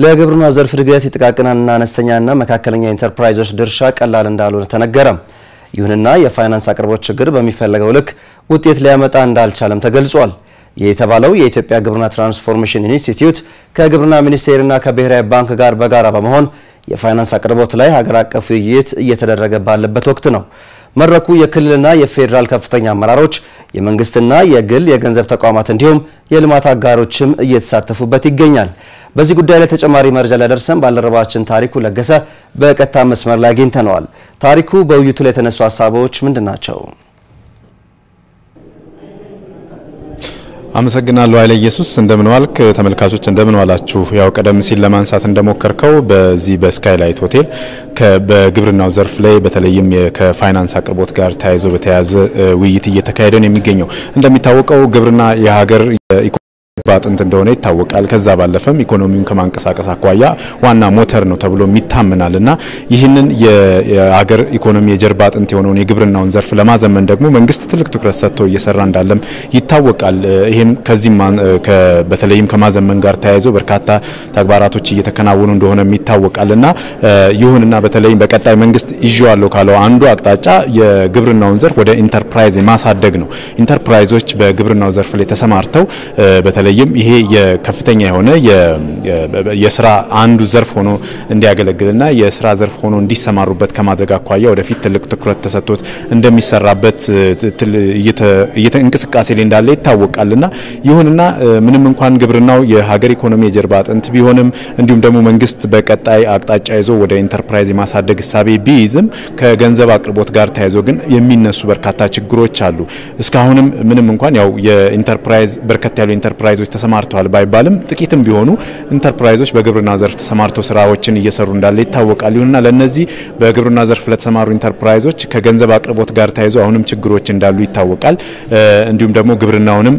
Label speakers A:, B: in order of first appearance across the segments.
A: ለግብርና ዘርፍ እድገት የጥቃቅንና አነስተኛና መካከለኛ ኢንተርፕራይዞች ድርሻ ቀላል እንዳልሆነ ተነገረም። ይሁንና የፋይናንስ አቅርቦት ችግር በሚፈለገው ልክ ውጤት ሊያመጣ እንዳልቻለም ተገልጿል። የተባለው የኢትዮጵያ ግብርና ትራንስፎርሜሽን ኢንስቲትዩት ከግብርና ሚኒስቴርና ከብሔራዊ ባንክ ጋር በጋራ በመሆን የፋይናንስ አቅርቦት ላይ ሀገር አቀፍ ውይይት እየተደረገ ባለበት ወቅት ነው። መድረኩ የክልልና የፌዴራል ከፍተኛ አመራሮች፣ የመንግስትና የግል የገንዘብ ተቋማት እንዲሁም የልማት አጋሮችም እየተሳተፉበት ይገኛል። በዚህ ጉዳይ ላይ ተጨማሪ መረጃ ሊያደርሰን ባልደረባችን ታሪኩ ለገሰ በቀጥታ መስመር ላይ አግኝተነዋል። ታሪኩ፣ በውይይቱ ላይ የተነሱ ሀሳቦች ምንድን ናቸው?
B: አመሰግናለሁ ኃይለ ኢየሱስ። እንደምን ዋልክ? ተመልካቾች እንደምን ዋላችሁ? ያው ቀደም ሲል ለማንሳት እንደሞከርከው በዚህ በስካይላይት ሆቴል በግብርናው ዘርፍ ላይ በተለይም ከፋይናንስ አቅርቦት ጋር ተያይዞ በተያያዘ ውይይት እየተካሄደ ነው የሚገኘው። እንደሚታወቀው ግብርና የሀገር አጥንት እንደሆነ ይታወቃል። ከዛ ባለፈም ኢኮኖሚውን ከማንቀሳቀስ አኳያ ዋና ሞተር ነው ተብሎ ይታመናል እና ይህንን የሀገር ኢኮኖሚ የጀርባ አጥንት የሆነውን የግብርናውን ዘርፍ ለማዘመን ደግሞ መንግስት ትልቅ ትኩረት ሰጥቶ እየሰራ እንዳለም ይታወቃል። ይህም ከዚህም በተለይም ከማዘመን ጋር ተያይዞ በርካታ ተግባራቶች እየተከናወኑ እንደሆነም ይታወቃል እና ይሁንና በተለይም በቀጣይ መንግስት ይዤዋለሁ ካለው አንዱ አቅጣጫ የግብርናውን ዘርፍ ወደ ኢንተርፕራይዝ የማሳደግ ነው። ኢንተርፕራይዞች በግብርናው ዘርፍ ላይ ተሰማርተው በተለይም ይሄ የከፍተኛ የሆነ የስራ አንዱ ዘርፍ ሆኖ እንዲያገለግልና የስራ ዘርፍ ሆኖ እንዲሰማሩበት ከማድረግ አኳያ ወደፊት ትልቅ ትኩረት ተሰጥቶት እንደሚሰራበት እንቅስቃሴ ላይ እንዳለ ይታወቃልና ይሁንና ምንም እንኳን ግብርናው የሀገር ኢኮኖሚ የጀርባ አጥንት ቢሆንም እንዲሁም ደግሞ መንግስት በቀጣይ አቅጣጫ ይዞ ወደ ኢንተርፕራይዝ የማሳደግ እሳቤ ቢይዝም ከገንዘብ አቅርቦት ጋር ተያይዞ ግን የሚነሱ በርካታ ችግሮች አሉ። እስካሁንም ምንም እንኳን ያው የኢንተርፕራይዝ በርከት ያሉ ኢንተርፕራይዞች ተሰማርተዋል ባይባልም ጥቂትም ቢሆኑ ኢንተርፕራይዞች በግብርና ዘርፍ ተሰማርተው ስራዎችን እየሰሩ እንዳለ ይታወቃል። ይሁንና ለነዚህ በግብርና ዘርፍ ለተሰማሩ ኢንተርፕራይዞች ከገንዘብ አቅርቦት ጋር ተያይዞ አሁንም ችግሮች እንዳሉ ይታወቃል። እንዲሁም ደግሞ ግብርናውንም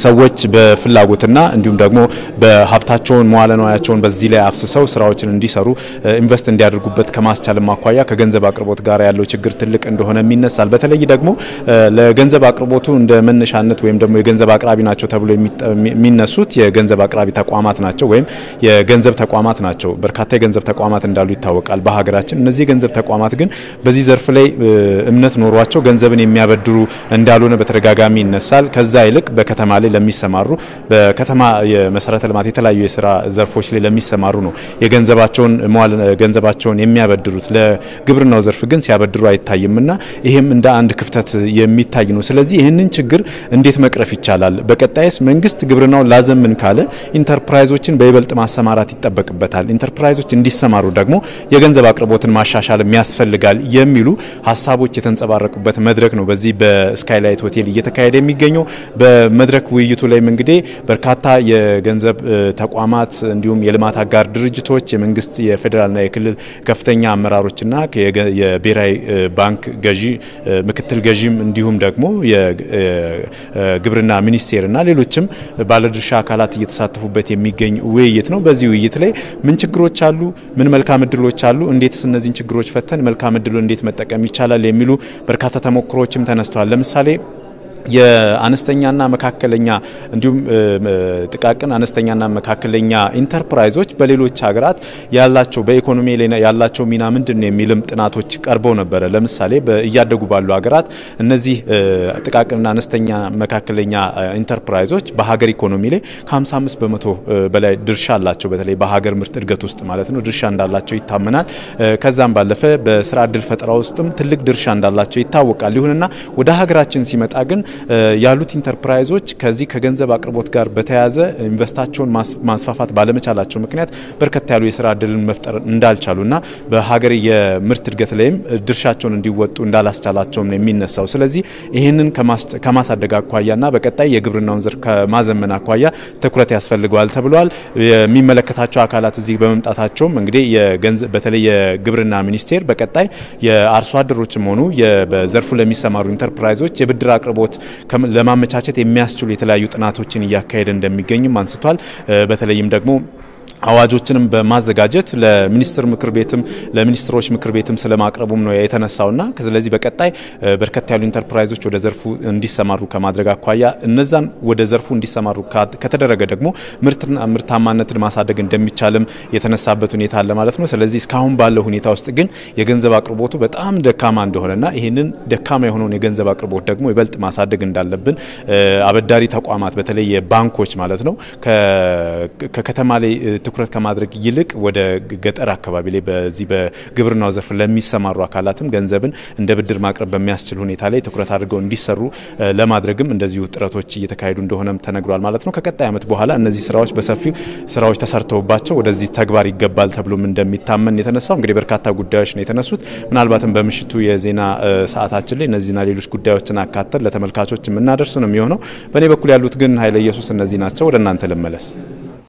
B: ሰዎች በፍላጎትና እንዲሁም ደግሞ በሀብታቸውን መዋለ ንዋያቸውን በዚህ ላይ አፍስሰው ስራዎችን እንዲሰሩ ኢንቨስት እንዲያደርጉበት ከማስቻልም አኳያ ከገንዘብ አቅርቦት ጋር ያለው ችግር ትልቅ እንደሆነ ይነሳል። በተለይ ደግሞ ለገንዘብ አቅርቦቱ እንደ መነሻነት ወይም ደግሞ የገንዘብ አቅራቢ ናቸው ተብሎ የሚነሱት የገንዘብ አቅራቢ ተቋማት ናቸው ወይም የገንዘብ ተቋማት ናቸው። በርካታ የገንዘብ ተቋማት እንዳሉ ይታወቃል በሀገራችን። እነዚህ የገንዘብ ተቋማት ግን በዚህ ዘርፍ ላይ እምነት ኖሯቸው ገንዘብን የሚያበድሩ እንዳልሆነ በተደጋጋሚ ይነሳል። ከዛ ይልቅ በከተማ ላይ ለሚሰማሩ በከተማ የመሰረተ ልማት የተለያዩ የስራ ዘርፎች ላይ ለሚሰማሩ ነው የገንዘባቸውን መዋል ገንዘባቸውን የሚያበድሩት። ለግብርናው ዘርፍ ግን ሲያበድሩ አይታይምና ይህም እንደ አንድ ክፍተት የሚታይ ነው። ስለዚህ ይህንን ችግር እንዴት መቅረፍ ይቻላል? በቀጣይስ መንግስት ግብርናውን ላዘምን ካለ ኢንተርፕራይዞችን በይበልጥ ማሰማራት ይጠበቅበታል። ኢንተርፕራይዞች እንዲሰማሩ ደግሞ የገንዘብ አቅርቦትን ማሻሻል ያስፈልጋል የሚሉ ሀሳቦች የተንጸባረቁበት መድረክ ነው በዚህ በስካይላይት ሆቴል እየተካሄደ የሚገኘው በመድረክ ውይይቱ ላይም እንግዲህ በርካታ የገንዘብ ተቋማት እንዲሁም የልማት አጋር ድርጅቶች የመንግስት የፌዴራልና የክልል ከፍተኛ አመራሮችና የብሔራዊ ባንክ ገዢ ምክትል ገዢም እንዲሁም ደግሞ የግብርና ሚኒስቴርና ሌሎችም ባለድርሻ አካላት እየተሳተፉበት የሚገኝ ውይይት ነው። በዚህ ውይይት ላይ ምን ችግሮች አሉ፣ ምን መልካም እድሎች አሉ፣ እንዴትስ እነዚህን ችግሮች ፈተን መልካም እድሉ እንዴት መጠቀም ይቻላል የሚሉ በርካታ ተሞክሮዎችም ተነስተዋል። ለምሳሌ የአነስተኛና መካከለኛ እንዲሁም ጥቃቅን አነስተኛና መካከለኛ ኢንተርፕራይዞች በሌሎች ሀገራት ያላቸው በኢኮኖሚ ላይ ያላቸው ሚና ምንድን ነው የሚልም ጥናቶች ቀርበው ነበረ። ለምሳሌ እያደጉ ባሉ ሀገራት እነዚህ ጥቃቅንና አነስተኛ መካከለኛ ኢንተርፕራይዞች በሀገር ኢኮኖሚ ላይ ከ55 በመቶ በላይ ድርሻ አላቸው። በተለይ በሀገር ምርት እድገት ውስጥ ማለት ነው ድርሻ እንዳላቸው ይታመናል። ከዛም ባለፈ በስራ እድል ፈጠራ ውስጥም ትልቅ ድርሻ እንዳላቸው ይታወቃል። ይሁንና ወደ ሀገራችን ሲመጣ ግን ያሉት ኢንተርፕራይዞች ከዚህ ከገንዘብ አቅርቦት ጋር በተያያዘ ኢንቨስታቸውን ማስፋፋት ባለመቻላቸው ምክንያት በርከት ያሉ የስራ እድልን መፍጠር እንዳልቻሉና በሀገር የምርት እድገት ላይም ድርሻቸውን እንዲወጡ እንዳላስቻላቸውም ነው የሚነሳው። ስለዚህ ይህንን ከማሳደግ አኳያና በቀጣይ የግብርናውን ዘርፍ ከማዘመን አኳያ ትኩረት ያስፈልገዋል ተብሏል። የሚመለከታቸው አካላት እዚህ በመምጣታቸውም እንግዲህ በተለይ የግብርና ሚኒስቴር በቀጣይ የአርሶ አደሮችም ሆኑ በዘርፉ ለሚሰማሩ ኢንተርፕራይዞች የብድር አቅርቦት ለማመቻቸት የሚያስችሉ የተለያዩ ጥናቶችን እያካሄደ እንደሚገኝም አንስቷል። በተለይም ደግሞ አዋጆችንም በማዘጋጀት ለሚኒስትር ምክር ቤትም ለሚኒስትሮች ምክር ቤትም ስለማቅረቡም ነው የተነሳውና ስለዚህ በቀጣይ በርከት ያሉ ኢንተርፕራይዞች ወደ ዘርፉ እንዲሰማሩ ከማድረግ አኳያ እነዛን ወደ ዘርፉ እንዲሰማሩ ከተደረገ ደግሞ ምርትና ምርታማነትን ማሳደግ እንደሚቻልም የተነሳበት ሁኔታ አለ ማለት ነው። ስለዚህ እስካሁን ባለው ሁኔታ ውስጥ ግን የገንዘብ አቅርቦቱ በጣም ደካማ እንደሆነና ይህንን ደካማ የሆነውን የገንዘብ አቅርቦት ደግሞ ይበልጥ ማሳደግ እንዳለብን አበዳሪ ተቋማት በተለይ የባንኮች ማለት ነው ከከተማ ላይ ትኩረት ከማድረግ ይልቅ ወደ ገጠር አካባቢ ላይ በዚህ በግብርናው ዘርፍ ለሚሰማሩ አካላትም ገንዘብን እንደ ብድር ማቅረብ በሚያስችል ሁኔታ ላይ ትኩረት አድርገው እንዲሰሩ ለማድረግም እንደዚሁ ጥረቶች እየተካሄዱ እንደሆነም ተነግሯል ማለት ነው። ከቀጣይ ዓመት በኋላ እነዚህ ስራዎች በሰፊው ስራዎች ተሰርተውባቸው ወደዚህ ተግባር ይገባል ተብሎም እንደሚታመን የተነሳው እንግዲህ በርካታ ጉዳዮች ነው የተነሱት። ምናልባትም በምሽቱ የዜና ሰዓታችን ላይ እነዚህና ሌሎች ጉዳዮችን አካተን ለተመልካቾች የምናደርስ ነው የሚሆነው። በእኔ በኩል ያሉት ግን ኃይለ ኢየሱስ እነዚህ ናቸው። ወደ እናንተ ልመለስ።